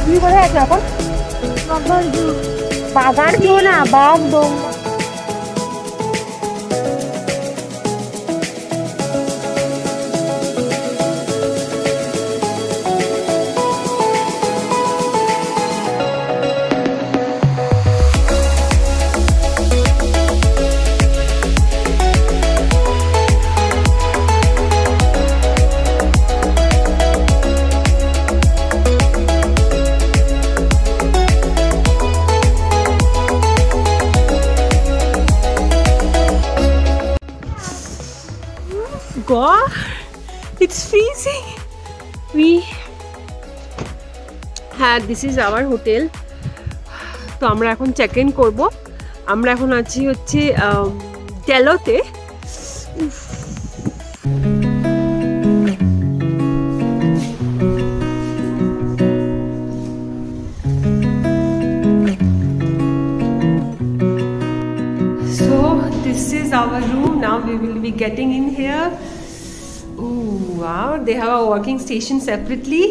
তুমি কোথায় আছো এখন বাগার জো না বাঘ দম God, হ্যাঁ দিস ইজ আওয়ার হোটেল তো আমরা এখন চেক ইন করব আমরা এখন আছি হচ্ছে ডেলোতে this is our room. Now we will be getting in here. Ooh, wow! They have a working station separately.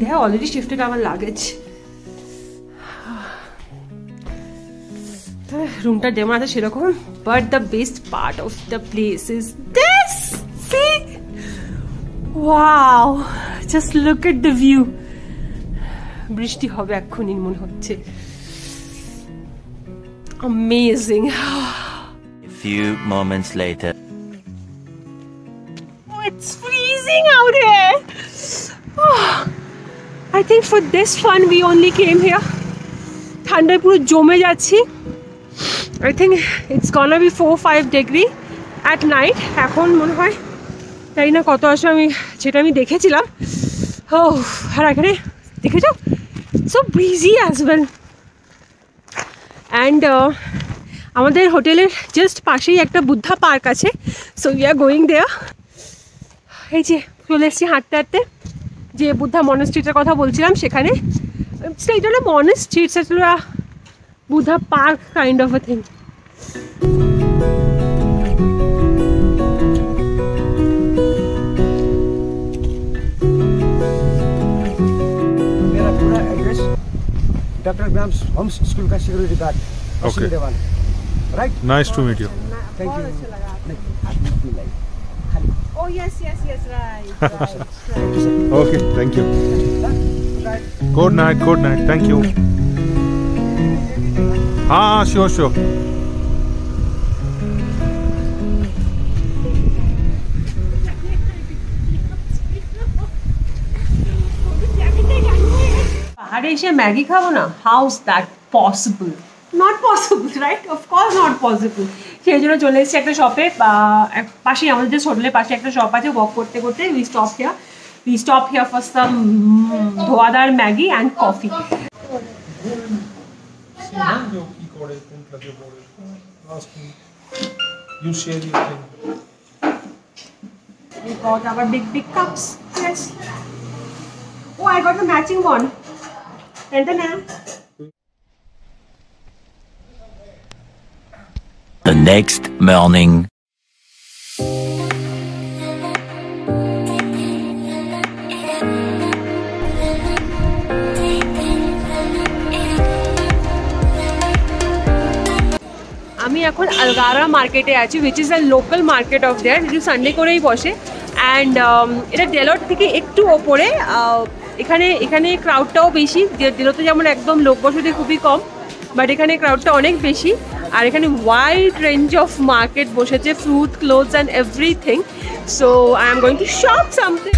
They have already shifted our luggage. রুমটা যেমন আছে সেরকম but the best part of the place is this see wow just look at the view বৃষ্টি হবে এক্ষুনি, মনে হচ্ছে amazing. A few moments later. I think for this fun we only came here. ঠান্ডায় পুরো জমে যাচ্ছি। I think it's gonna be four five degree at night এখন মনে হয় তাই না কত আসে আমি, যেটা আমি দেখেছিলাম। ও আর এখানে দেখেছ? So breezy as well and আমাদের হোটেলের জাস্ট পাশেই একটা বুদ্ধা পার্ক আছে। So we are going there এই যে চলে এসেছি হাঁটতে হাঁটতে। যে বুদ্ধা মনেস্ট্রিটার কথা বলছিলাম সেখানে সেটা এটা হলো মনেস্ট্রিট সেটা হলো Buddha park kind of a thing Dr. Graham's Homs School का security guard. Okay. Right. Nice to meet you. Thank you. yes, yes, yes, right, right, right. Okay, thank you. Good night, good night. Thank you. Ah, sure, sure. পাহাড়ে এসে Maggi খাবো না how's that possible not possible right of course not possible সেই জন্য চলে এসেছি একটা শপে পাশেই আমাদের যে হোটেলের পাশে একটা শপ আছে ওয়াক করতে করতে we stop here we stop here for some ধোয়াদার Maggi and coffee You share your thing. We got our big, big cups. Yes. Oh, I got the matching one. And then, The next morning. আমি এখন আলগারা মার্কেটে আছি which is a local market of there যেটি Sunday করেই বসে। And এটা ডেলট থেকে একটু ওপরে। এখানে এখানে ক্রাউডটাও বেশি। ডেলোতে যেমন একদম লোক বসতি খুবই কম বাট এখানে ক্রাউডটা অনেক বেশি। আর এখানে ওয়াইড রেঞ্জ অফ মার্কেট বসেছে fruit clothes and everything so I am going to shop something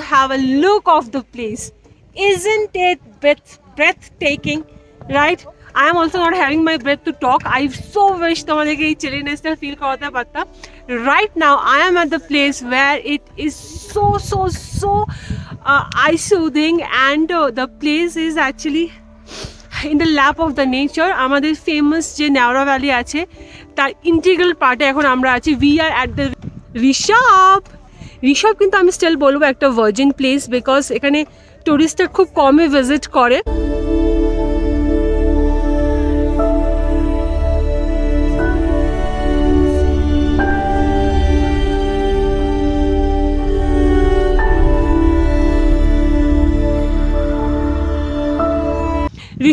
have a look of the place. Isn't it breath breathtaking? Right? I am also not having my breath to talk. I so wish তোমাদেরকে এই চিলিনেসটা feel করাতে পারতাম right now I am at the place where it is so so so uh, eye soothing and uh, the place is actually in the lap of the nature আমাদের famous যে Neora valley আছে তার integral পার্টে এখন আমরা আছি we are at the Rishabh Rishabh কিন্তু আমি স্টিল বলব একটা ভার্জিন প্লেস বিকজ এখানে টুরিস্টরা খুব কমই ভিজিট করে।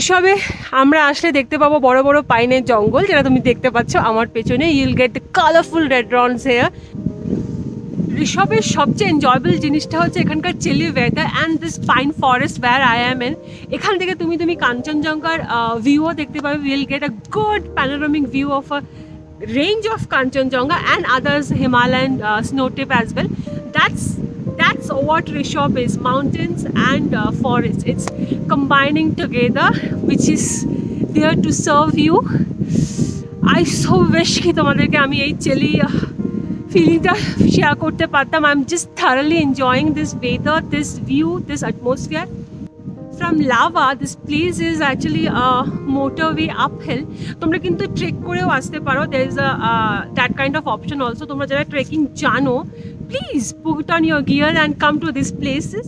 ঋষভে আমরা আসলে দেখতে পাবো বড় বড় পাইনের জঙ্গল, যেটা তুমি দেখতে পাচ্ছ আমার পেছনে। You'll get the colourful red রনস here ঋষভের সবচেয়ে এনজয়েবল জিনিসটা হচ্ছে এখানকার chilly weather and this fine forest where I am an এখান থেকে তুমি তুমি কাঞ্চনজঙ্ঘার ভিউও দেখতে পাবে will get a good panoramic view of a range of Kanchenjunga and others Himalayan uh, snow tip as well. That's that's what Rishab is mountains and uh, forests. It's combining together, which is there to serve you. I so wish কি তোমাদেরকে আমি এই chilli ফিলিংটা share করতে পারতাম। I am just thoroughly enjoying this weather this view this atmosphere from Lava this place is actually motorway uphill তোমরা কিন্তু trek করেও আসতে পারো। There is a that kind of option also তোমরা যারা ট্রেকিং জানো please put on your gear and come to this places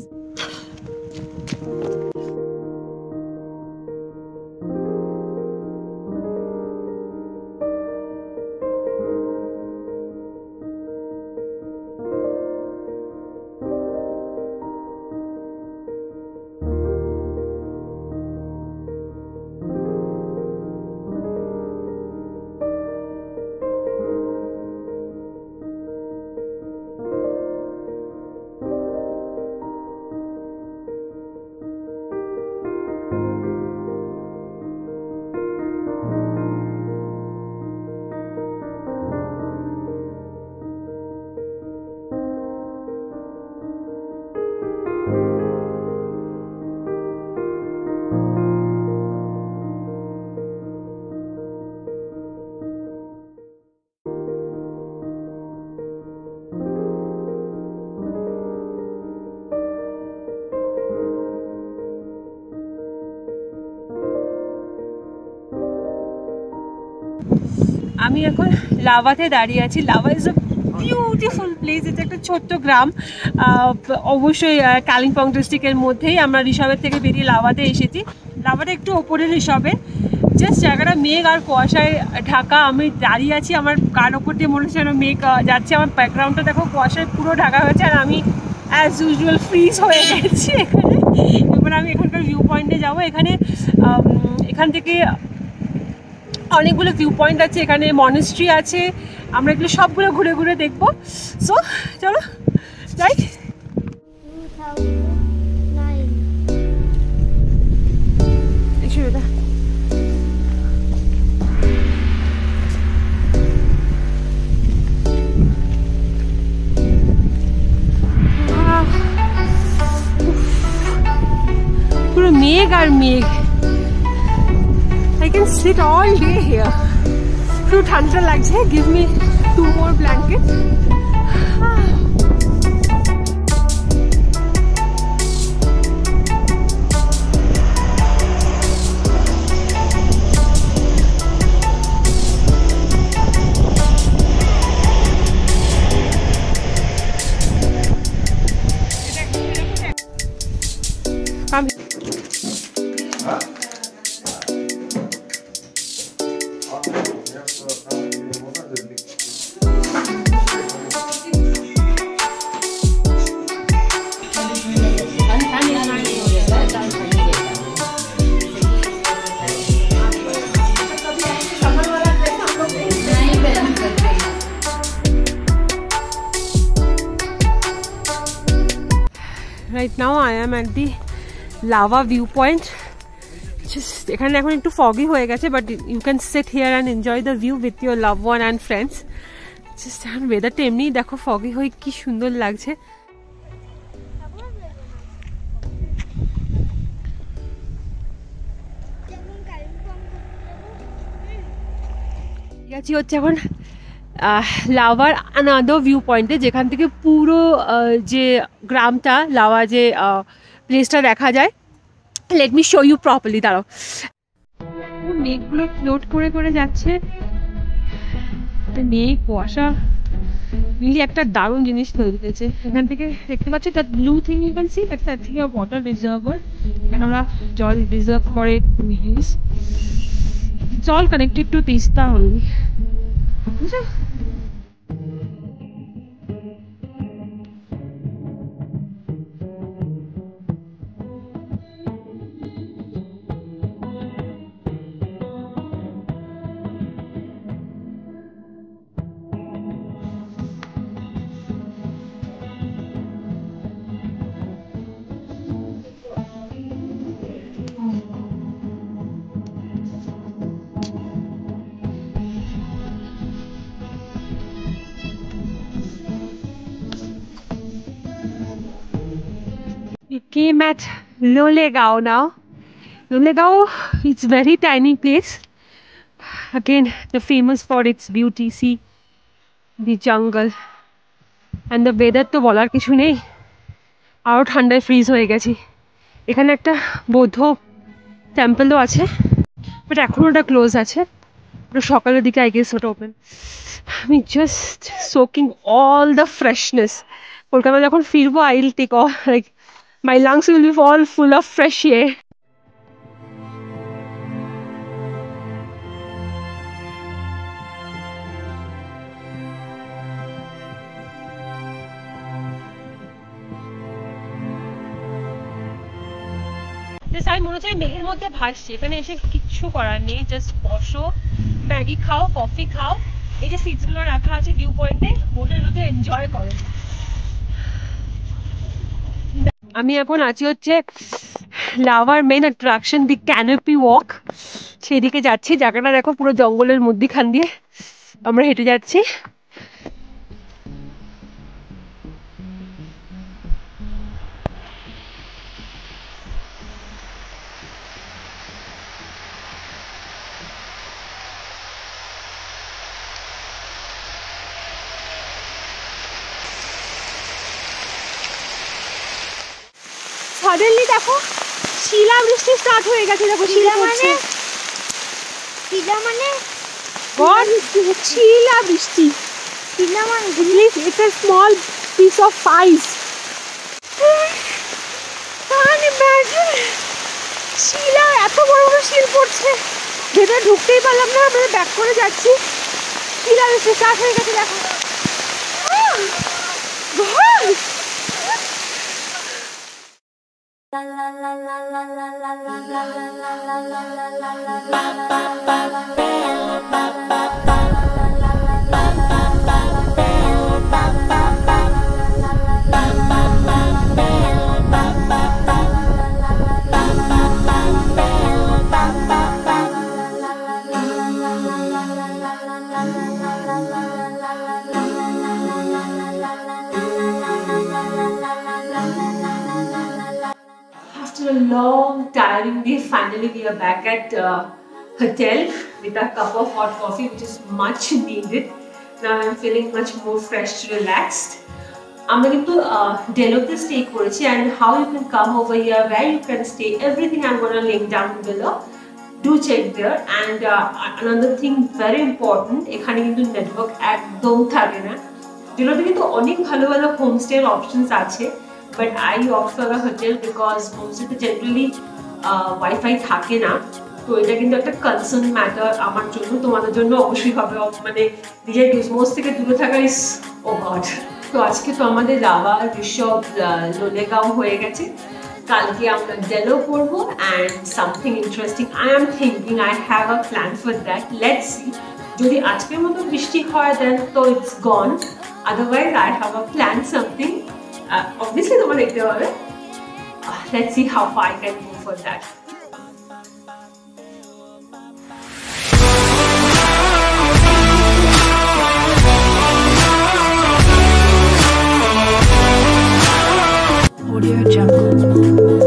আমি এখন লাভাতে দাঁড়িয়ে আছি। লাভা ইজ বিউটিফুল প্লেস এটা একটা ছোট্ট গ্রাম। অবশ্যই কালিম্পং ডিস্ট্রিক্টের মধ্যেই আমরা ঋষভের থেকে বেরিয়ে লাভাতে এসেছি। লাভাটা একটু ওপরে ঋষভে জাস্ট জায়গাটা মেঘ আর কুয়াশায় ঢাকা। আমি দাঁড়িয়ে আছি, আমার কার ওপর দিয়ে মনে হচ্ছে যেন মেঘ যাচ্ছে। আমার ব্যাকগ্রাউন্ডটা দেখো, কুয়াশায় পুরো ঢাকা হয়েছে আর আমি অ্যাজ ইউজুয়াল ফ্রিজ হয়ে গেছি এখানে। এবার আমি এখানকার ভিউ পয়েন্টে যাব। এখানে এখান থেকে অনেকগুলো ভিউ পয়েন্ট আছে এখানে মনেস্ট্রি আছে আমরা এগুলো সবগুলো ঘুরে ঘুরে দেখব। সো চলো যাই। 2009. এসো এটা আহ, উফ, পুরো মেঘ আর মেঘ। Can sit all day here. একটু ঠান্ডা লাগছে give me two more blanket Come the Lava view point just এখানে এখন একটু ফগি হয়ে গেছে but you can set here and enjoy the view with your love one and friends just এখন ওয়েদারটা এমনিই দেখো ফগি হয়ে কি সুন্দর লাগছে। গেছি হচ্ছে এখন লাভার আনাদো ভিউ পয়েন্টে যেখান থেকে পুরো যে গ্রামটা, লাভা যে প্লেসটা দেখা যায়। Let me show you properly দাঁড়াও। মেঘগুলো ফ্লোট করে করে যাচ্ছে। মেঘ, কুয়াশা মিলি একটা দারুণ জিনিস তৈরি হয়েছে। এখান থেকে দেখতে পাচ্ছি that blue thing you can see that's I think water reservoir এখানে আমরা জল রিজার্ভ করে use It's all connected to Tista বুঝছ? We came at Lolegaon now. Lolegaon is very tiny place. Again, the famous for its beauty. See the jungle. And the weather তো বলার কিছু নেই আরও ঠান্ডায় ফ্রিজ হয়ে গেছি এখানে একটা বৌদ্ধ টেম্পলও আছে বাট এখন ওটা ক্লোজ আছে ওটা সকালের দিকে আই গেস ওটা ওপেন আমি just soaking all the freshness Kolkata যখন ফিরবো I will take all like lungs will be all full of fresh air just আমি মনে হচ্ছে মেঘের মধ্যে ভাসছি। এখানে এসে কিচ্ছু করার নেই। জাস্ট বসো। ম্যাগি খাও কফি খাও। এই যে সিটসগুলো রাখা আছে ভিউ পয়েন্টে বোটের মধ্যে এনজয় করো। আমি এখন আছি হচ্ছে লাভার main attraction the canopy walk সেদিকে যাচ্ছি, জায়গাটা দেখো পুরো জঙ্গলের মধ্যিখান দিয়ে। আমরা হেঁটে যাচ্ছি। সাডেনলি দেখো শিলা বৃষ্টি স্টার্ট হয়ে গেছে দেখো শিলা মানে? শিলা মানে? শিলা বৃষ্টি শিলা মানে? A small piece of ice. Can't শিলা এত বড় বড় শিল পড়ছে। ভেতরে ঢুকতেই পারলাম না আমরা ব্যাক করে যাচ্ছি। শিলা বৃষ্টি স্টার্ট হয়ে গেছে দেখো। la la After a long, tiring day, finally we are back at uh, hotel with a cup of hot coffee, which is much needed. Now I'm feeling much more fresh, relaxed. আমরা কিন্তু ডেলোতে stay করেছি and how you can come over here where you can stay everything I gonna link down below do check there and another thing very important এখানে কিন্তু network একদম থাকে না ডেলোতে কিন্তু অনেক ভালো ভালো হোমস্টের অপশনস আছে but I of for hotel because হোমস্টেতে generally wifi থাকে না। তো এটা কিন্তু একটা কনসার্ন ম্যাটার আমার জন্য। তোমাদের জন্য অবশ্যই হবে। মানে নিজের ডিসমোস থেকে দূরে থাকা ইস ও গড তো আজকে তো আমাদের রাওয়া ঋষভ লোলেগাঁও হয়ে গেছে। কালকে আমরা ডেলো করব and something interesting I am thinking I have a plan for that let's see যদি আজকের মতো বৃষ্টি হয় দেন তো it's gone otherwise I have a plan something obviously তোমরা দেখতে পাবে let's see how far I can go for that Audio Jungle.